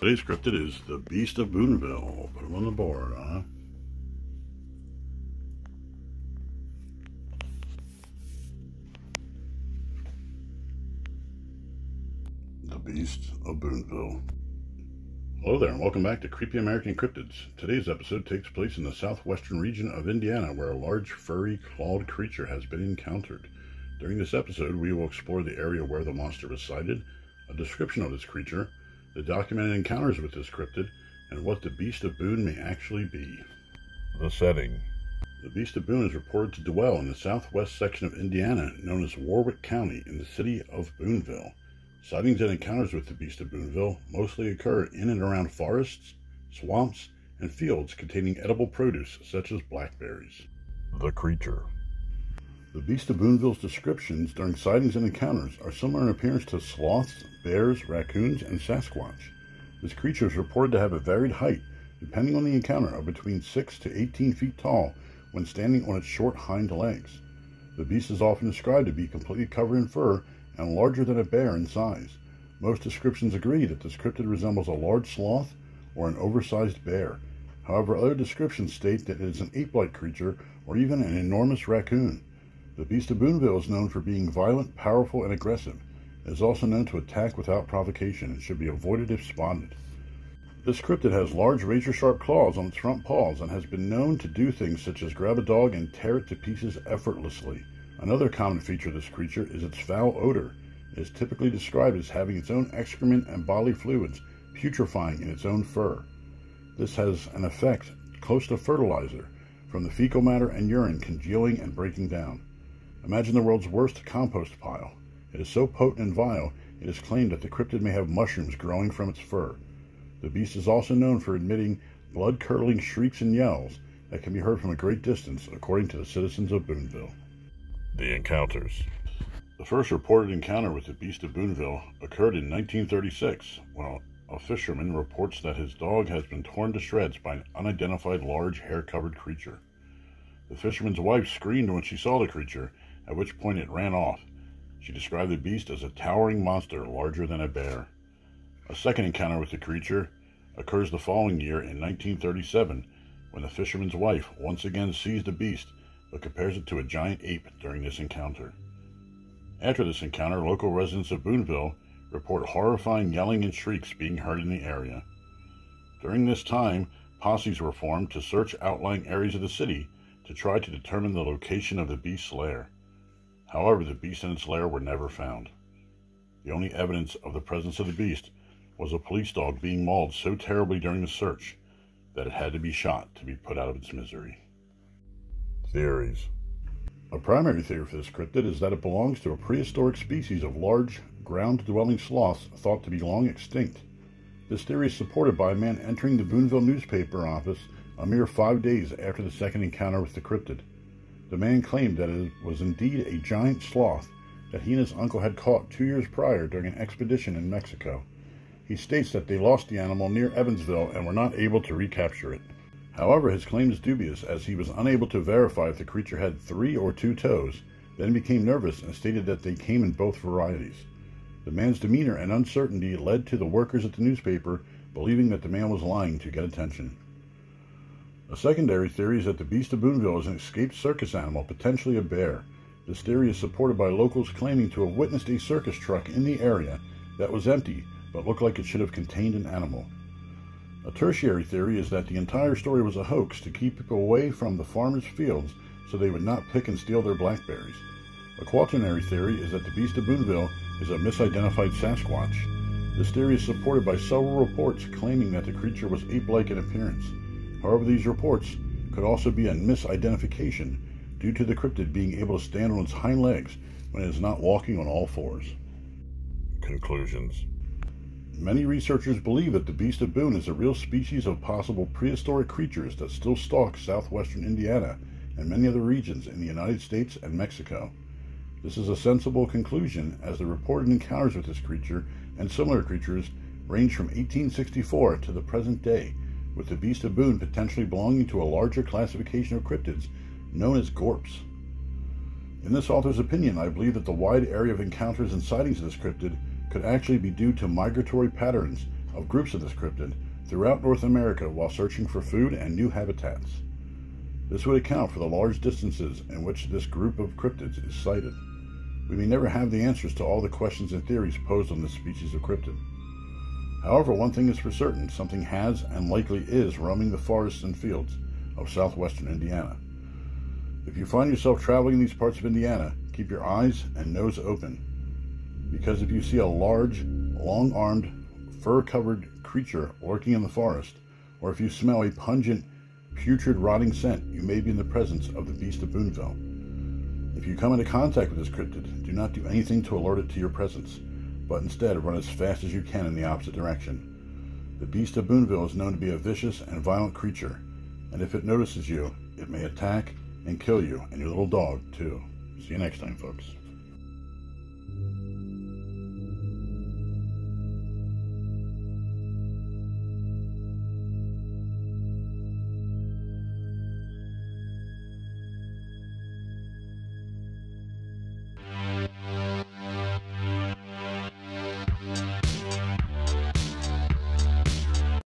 Today's cryptid is The Beast of Boonville. Put him on the board, huh? The Beast of Boonville. Hello there, and welcome back to Creepy American Cryptids. Today's episode takes place in the southwestern region of Indiana, where a large, furry, clawed creature has been encountered. During this episode, we will explore the area where the monster sighted, a description of this creature, the documented encounters with this cryptid, and what the Beast of Boone may actually be. The setting. The Beast of Boone is reported to dwell in the southwest section of Indiana known as Warrick County in the city of Boonville. Sightings and encounters with the Beast of Boonville mostly occur in and around forests, swamps, and fields containing edible produce such as blackberries. The creature. The Beast of Boonville's descriptions during sightings and encounters are similar in appearance to sloths, bears, raccoons, and Sasquatch. This creature is reported to have a varied height, depending on the encounter, of between 6 to 18 feet tall when standing on its short hind legs. The beast is often described to be completely covered in fur and larger than a bear in size. Most descriptions agree that this cryptid resembles a large sloth or an oversized bear. However, other descriptions state that it is an ape-like creature or even an enormous raccoon. The Beast of Boonville is known for being violent, powerful, and aggressive. It is also known to attack without provocation and should be avoided if spotted. This cryptid has large razor-sharp claws on its front paws and has been known to do things such as grab a dog and tear it to pieces effortlessly. Another common feature of this creature is its foul odor. It is typically described as having its own excrement and bodily fluids putrefying in its own fur. This has an effect close to fertilizer, from the fecal matter and urine congealing and breaking down. Imagine the world's worst compost pile. It is so potent and vile, it is claimed that the cryptid may have mushrooms growing from its fur. The beast is also known for emitting blood-curdling shrieks and yells that can be heard from a great distance, according to the citizens of Boonville. The encounters. The first reported encounter with the beast of Boonville occurred in 1936, when a fisherman reports that his dog has been torn to shreds by an unidentified large hair-covered creature. The fisherman's wife screamed when she saw the creature, at which point it ran off. She described the beast as a towering monster larger than a bear. A second encounter with the creature occurs the following year in 1937 when the fisherman's wife once again sees the beast but compares it to a giant ape during this encounter. After this encounter, local residents of Boonville report horrifying yelling and shrieks being heard in the area. During this time, posses were formed to search outlying areas of the city to try to determine the location of the beast's lair. However, the beast and its lair were never found. The only evidence of the presence of the beast was a police dog being mauled so terribly during the search that it had to be shot to be put out of its misery. Theories. A primary theory for this cryptid is that it belongs to a prehistoric species of large, ground-dwelling sloths thought to be long extinct. This theory is supported by a man entering the Boonville newspaper office a mere five days after the second encounter with the cryptid. The man claimed that it was indeed a giant sloth that he and his uncle had caught two years prior during an expedition in Mexico. He states that they lost the animal near Evansville and were not able to recapture it. However, his claim is dubious as he was unable to verify if the creature had three or two toes, then became nervous and stated that they came in both varieties. The man's demeanor and uncertainty led to the workers at the newspaper believing that the man was lying to get attention. A secondary theory is that the beast of Boonville is an escaped circus animal, potentially a bear. This theory is supported by locals claiming to have witnessed a circus truck in the area that was empty but looked like it should have contained an animal. A tertiary theory is that the entire story was a hoax to keep people away from the farmers' fields so they would not pick and steal their blackberries. A quaternary theory is that the beast of Boonville is a misidentified Sasquatch. This theory is supported by several reports claiming that the creature was ape-like in appearance. However, these reports could also be a misidentification due to the cryptid being able to stand on its hind legs when it is not walking on all fours. Conclusions. Many researchers believe that the beast of Boone is a real species of possible prehistoric creatures that still stalk southwestern Indiana and many other regions in the United States and Mexico. This is a sensible conclusion as the reported encounters with this creature and similar creatures range from 1864 to the present day, with the beast of Boone potentially belonging to a larger classification of cryptids known as gorps. In this author's opinion, I believe that the wide area of encounters and sightings of this cryptid could actually be due to migratory patterns of groups of this cryptid throughout North America while searching for food and new habitats. This would account for the large distances in which this group of cryptids is sighted. We may never have the answers to all the questions and theories posed on this species of cryptid. However, one thing is for certain something has and likely is roaming the forests and fields of southwestern Indiana. If you find yourself traveling in these parts of Indiana, keep your eyes and nose open. Because if you see a large, long armed, fur covered creature lurking in the forest, or if you smell a pungent, putrid, rotting scent, you may be in the presence of the beast of Boonville. If you come into contact with this cryptid, do not do anything to alert it to your presence but instead run as fast as you can in the opposite direction. The beast of Boonville is known to be a vicious and violent creature, and if it notices you, it may attack and kill you and your little dog, too. See you next time, folks.